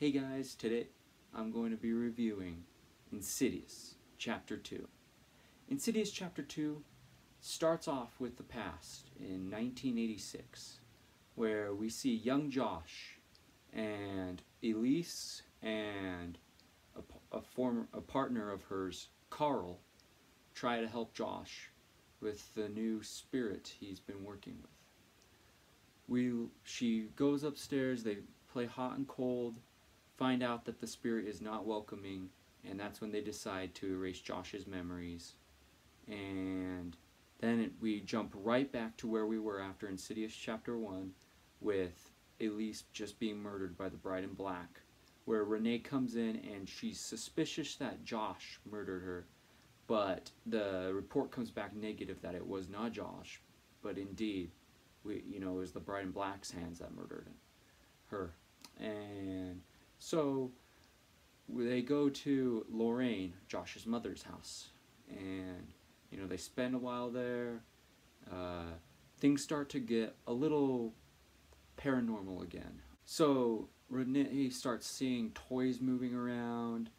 Hey guys, today I'm going to be reviewing Insidious Chapter 2. Insidious Chapter 2 starts off with the past in 1986, where we see young Josh and Elise and a, a former a partner of hers, Carl, try to help Josh with the new spirit he's been working with. We she goes upstairs, they play hot and cold, find out that the spirit is not welcoming, and that's when they decide to erase Josh's memories. And then it, we jump right back to where we were after Insidious Chapter 1 with Elise just being murdered by the Bride in Black, where Renai comes in and she's suspicious that Josh murdered her, but the report comes back negative that it was not Josh, but indeed, we you know it was the Bride in Black's hands that murdered her, and so they go to Lorraine, Josh's mother's house, and you know they spend a while there. Uh, things start to get a little paranormal again. So Renai starts seeing toys moving around,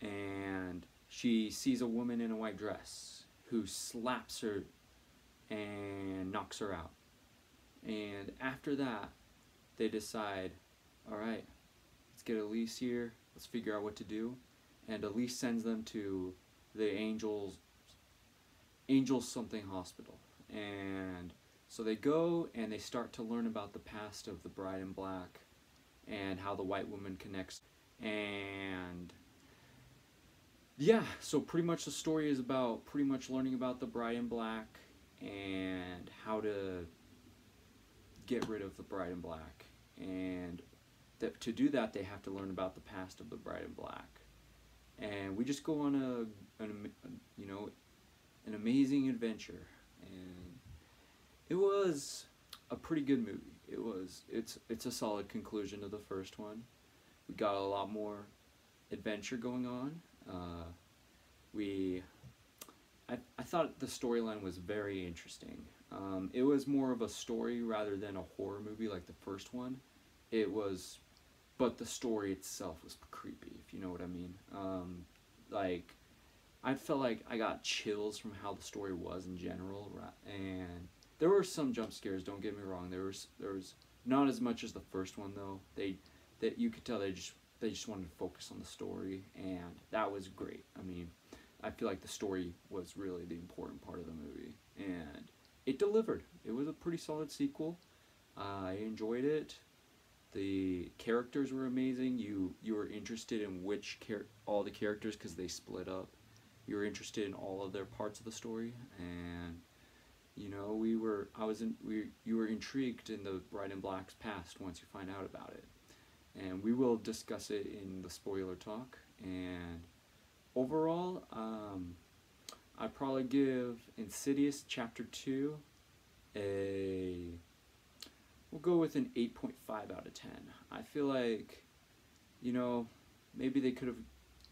and she sees a woman in a white dress who slaps her and knocks her out. And after that, they decide, all right, get Elise here. Let's figure out what to do. And Elise sends them to the Angels, Angels something hospital. And so they go and they start to learn about the past of the bride in black and how the white woman connects. And yeah, so pretty much the story is about pretty much learning about the bride in black and how to get rid of the bride in black and that to do that they have to learn about the past of the bride in black. And we just go on a, an, you know an amazing adventure. And it was a pretty good movie. It was it's it's a solid conclusion to the first one. We got a lot more adventure going on. Uh, we I, I thought the storyline was very interesting. Um, it was more of a story rather than a horror movie like the first one. It was but the story itself was creepy, if you know what I mean. Um, like, I felt like I got chills from how the story was in general, and there were some jump scares. Don't get me wrong. There was there was not as much as the first one though. They that you could tell they just they just wanted to focus on the story, and that was great. I mean, I feel like the story was really the important part of the movie, and it delivered. It was a pretty solid sequel. Uh, I enjoyed it. The characters were amazing. You you were interested in which char- all the characters because they split up. You were interested in all of their parts of the story, and you know we were I was in we you were intrigued in the Bride and Black's past once you find out about it, and we will discuss it in the spoiler talk. And overall, um, I'd probably give Insidious Chapter Two a we'll go with an 8.5 out of 10. I feel like, you know, maybe they could have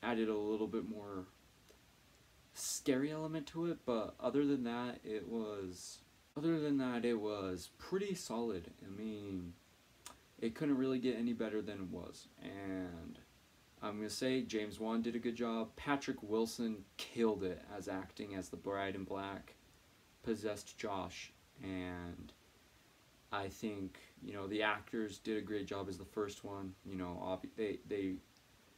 added a little bit more scary element to it, but other than that, it was other than that, it was pretty solid. I mean, it couldn't really get any better than it was. And I'm going to say James Wan did a good job. Patrick Wilson killed it as acting as the bride in black, possessed Josh, and I think you know the actors did a great job as the first one. You know, they they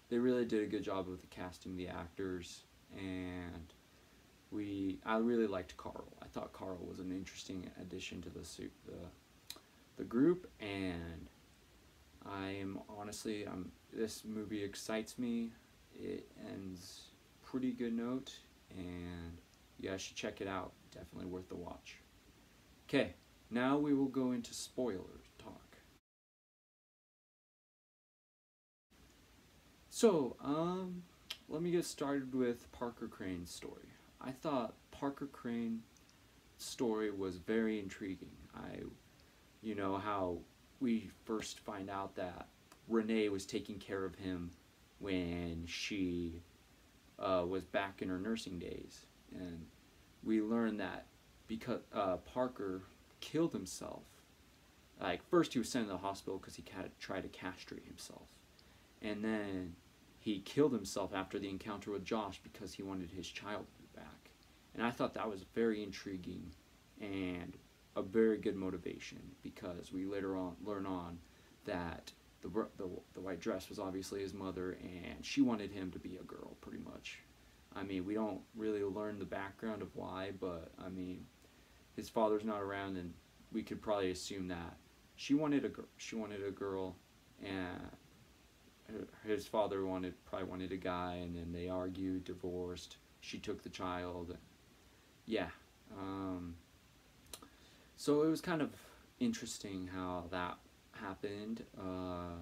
they really did a good job with the casting the actors, and we I really liked Carl. I thought Carl was an interesting addition to the the the group, and I am honestly I'm this movie excites me. It ends pretty good note, and you guys should check it out. Definitely worth the watch. Okay. Now we will go into spoiler talk. So, um, let me get started with Parker Crane's story. I thought Parker Crane's story was very intriguing. I, you know, how we first find out that Renai was taking care of him when she uh, was back in her nursing days. And we learn that because uh, Parker killed himself. Like first he was sent to the hospital because he tried to castrate himself, and then he killed himself after the encounter with Josh because he wanted his child back. And I thought that was very intriguing and a very good motivation because we later on learn on that the, the, the white dress was obviously his mother and she wanted him to be a girl pretty much. I mean, we don't really learn the background of why, but I mean, his father's not around and we could probably assume that she wanted a girl. She wanted a girl, and his father wanted probably wanted a guy, and then they argued, divorced. She took the child. Yeah. Um, so it was kind of interesting how that happened. Uh,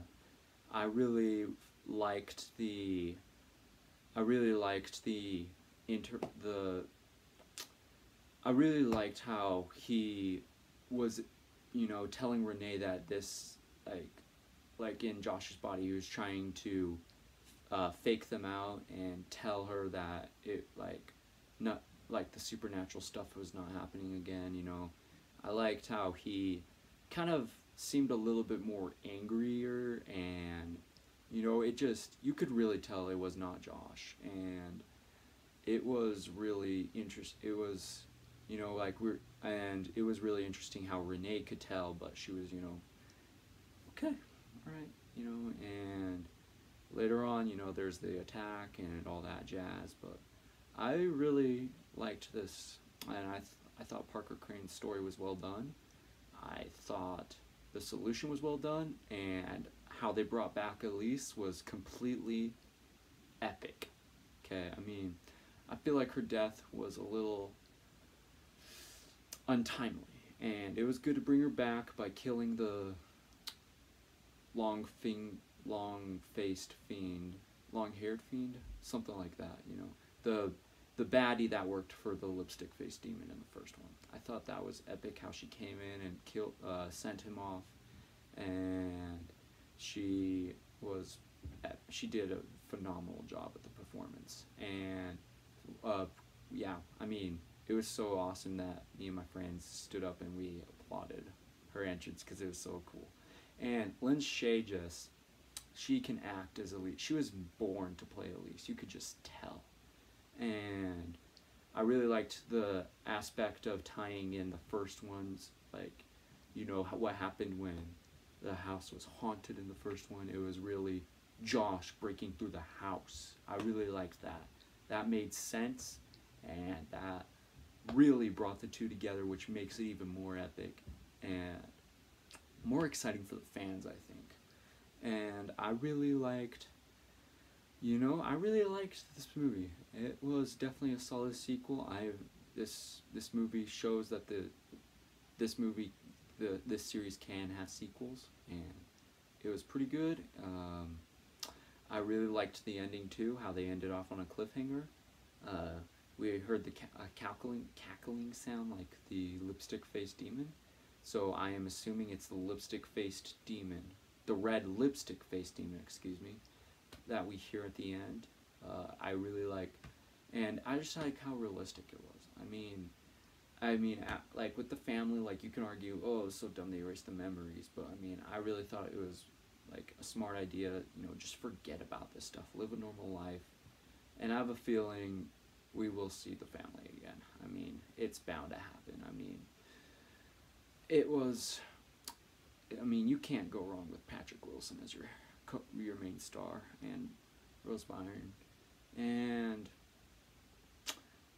I really liked the. I really liked the inter the. I really liked how he was you know, telling Renai that this, like, like in Josh's body, he was trying to uh, fake them out and tell her that it, like, not, like, the supernatural stuff was not happening again, you know. I liked how he kind of seemed a little bit more angrier and, you know, it just, you could really tell it was not Josh. And it was really interesting It was you know, like we're, and it was really interesting how Renai could tell, but she was, you know, okay, all right, you know, and later on, you know, there's the attack and all that jazz, but I really liked this, and I, th- I thought Parker Crane's story was well done. I thought the solution was well done, and how they brought back Elise was completely epic. Okay, I mean, I feel like her death was a little untimely. And it was good to bring her back by killing the long fing long faced fiend, long haired fiend, something like that, you know. The the baddie that worked for the lipstick faced demon in the first one. I thought that was epic how she came in and killed uh, sent him off and she was she did a phenomenal job at the performance and uh, yeah i mean it was so awesome that me and my friends stood up and we applauded her entrance because it was so cool. And Lin Shaye just, she can act as Elise. She was born to play Elise. You could just tell. And I really liked the aspect of tying in the first ones, like, you know, what happened when the house was haunted in the first one. It was really Josh breaking through the house. I really liked that. That made sense, and that really brought the two together, which makes it even more epic and more exciting for the fans, I think. And I really liked, you know, I really liked this movie. It was definitely a solid sequel. I this this movie shows that the this movie the this series can have sequels, and it was pretty good. Um, I really liked the ending too, how they ended off on a cliffhanger. Uh, we heard the ca- cackling cackling sound like the lipstick faced demon. So I am assuming it's the lipstick faced demon, the red lipstick faced demon, excuse me, that we hear at the end. Uh, I really like, and I just like how realistic it was. I mean, I mean, like with the family, like you can argue, oh, it was so dumb they erased the memories, but I mean, I really thought it was like a smart idea. You know, just forget about this stuff, live a normal life, and I have a feeling we will see the family again. I mean, it's bound to happen. I mean, it was. I mean, you can't go wrong with Patrick Wilson as your your main star and Rose Byrne, and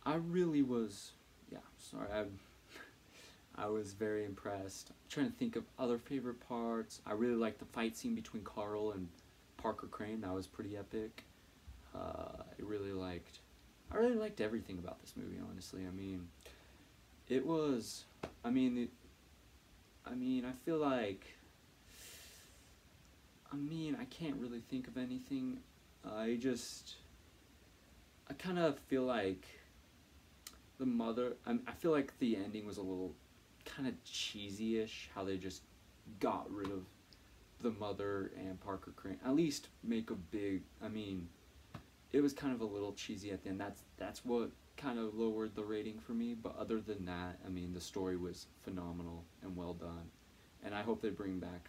I really was. Yeah, sorry, I. I was very impressed. I'm trying to think of other favorite parts. I really liked the fight scene between Carl and Parker Crane. That was pretty epic. Uh, I really liked I really liked everything about this movie, honestly. I mean, it was. I mean, it, I mean, I feel like. I mean, I can't really think of anything. I just. I kind of feel like. The mother. I, I feel like the ending was a little kind of cheesy ish. How they just got rid of the mother and Parker Crane. At least make a big. I mean it was kind of a little cheesy at the end. That's that's what kind of lowered the rating for me. But other than that, I mean, the story was phenomenal and well done, and I hope they bring back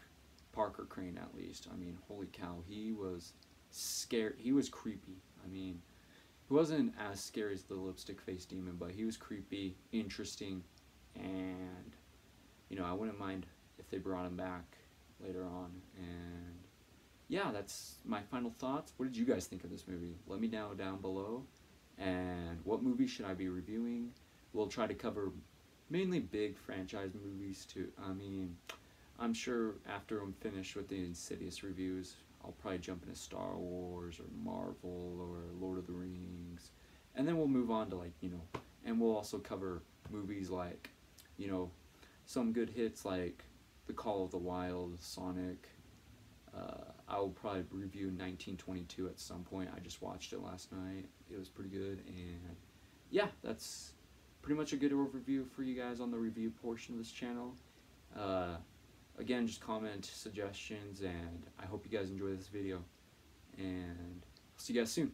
Parker Crane at least. I mean, holy cow, he was scared. He was creepy. I mean, he wasn't as scary as the lipstick face demon, but he was creepy, interesting, and you know, I wouldn't mind if they brought him back later on. And yeah, that's my final thoughts. What did you guys think of this movie? Let me know down below. And what movie should I be reviewing? We'll try to cover mainly big franchise movies too. I mean, I'm sure after I'm finished with the Insidious reviews, I'll probably jump into Star Wars or Marvel or Lord of the Rings. And then we'll move on to like, you know, and we'll also cover movies like, you know, some good hits like The Call of the Wild, Sonic. Uh, I will probably review 1922 at some point. I just watched it last night. It was pretty good. And yeah, that's pretty much a good overview for you guys on the review portion of this channel. Uh, again, just comment suggestions, and I hope you guys enjoy this video. And I'll see you guys soon.